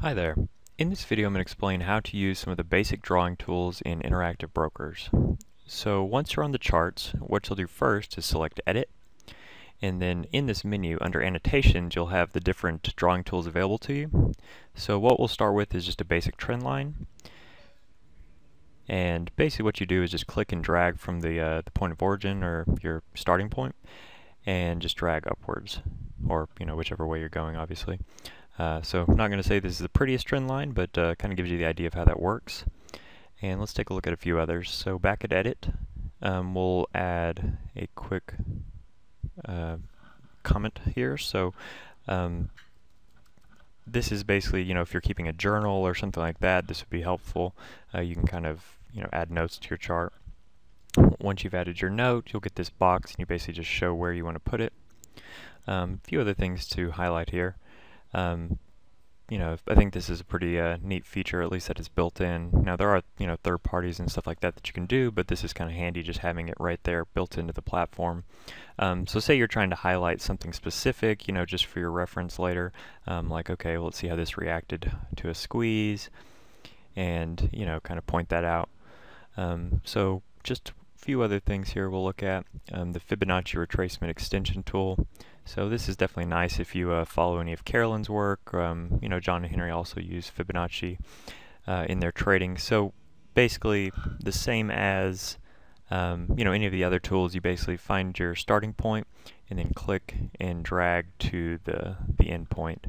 Hi there. In this video I'm going to explain how to use some of the basic drawing tools in Interactive Brokers. So once you're on the charts, what you'll do first is select Edit, and then in this menu under Annotations you'll have the different drawing tools available to you. So what we'll start with is just a basic trend line, and basically what you do is just click and drag from the, uh, the point of origin or your starting point, and just drag upwards, or you know whichever way you're going obviously. Uh, so I'm not going to say this is the prettiest trend line, but uh, kind of gives you the idea of how that works. And let's take a look at a few others. So back at Edit, um, we'll add a quick uh, comment here. So um, this is basically, you know, if you're keeping a journal or something like that, this would be helpful. Uh, you can kind of, you know, add notes to your chart. Once you've added your note, you'll get this box and you basically just show where you want to put it. A um, few other things to highlight here. Um, you know, I think this is a pretty uh, neat feature, at least that is built in. Now there are, you know, third parties and stuff like that that you can do, but this is kind of handy just having it right there built into the platform. Um, so say you're trying to highlight something specific, you know, just for your reference later, um, like, okay, well, let's see how this reacted to a squeeze, and, you know, kind of point that out. Um, so just few other things here we'll look at. Um, the Fibonacci retracement extension tool. So this is definitely nice if you uh, follow any of Carolyn's work. Um, you know, John and Henry also use Fibonacci uh, in their trading. So basically the same as um, you know any of the other tools. You basically find your starting point and then click and drag to the the end point.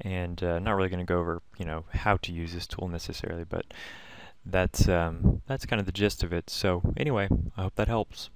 And uh, not really going to go over you know how to use this tool necessarily, but that's um, that's kind of the gist of it. So anyway, I hope that helps.